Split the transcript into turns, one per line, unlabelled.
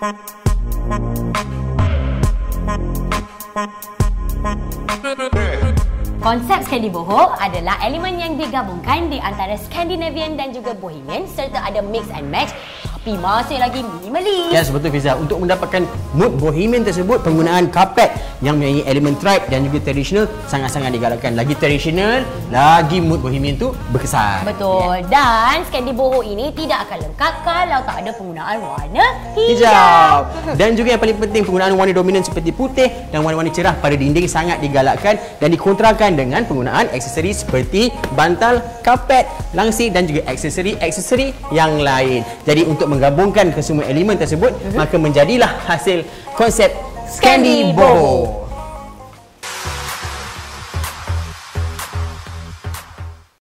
Hey. Konsep Scandi Boho adalah elemen yang digabungkan di antara Scandinavian dan juga Bohemian serta ada mix and match tapi masih lagi minimalis.
Ya, betul Fiza. Untuk mendapatkan mood bohemian tersebut, penggunaan karpet yang mempunyai elemen tribe dan juga traditional sangat-sangat digalakkan. Lagi traditional, lagi mood bohemian tu berkesan.
Betul. Ya. Dan Scandi Boho ini tidak akan lengkap kalau tak ada penggunaan warna hijau.
hijau. Dan juga yang paling penting, penggunaan warna dominan seperti putih dan warna-warna cerah pada dinding sangat digalakkan dan dikontrakan dengan penggunaan aksesori seperti bantal, karpet, langsir dan juga aksesori-aksesori yang lain. Jadi untuk menggabungkan kesemua elemen tersebut, uh-huh. maka menjadilah hasil konsep Scandi Boho.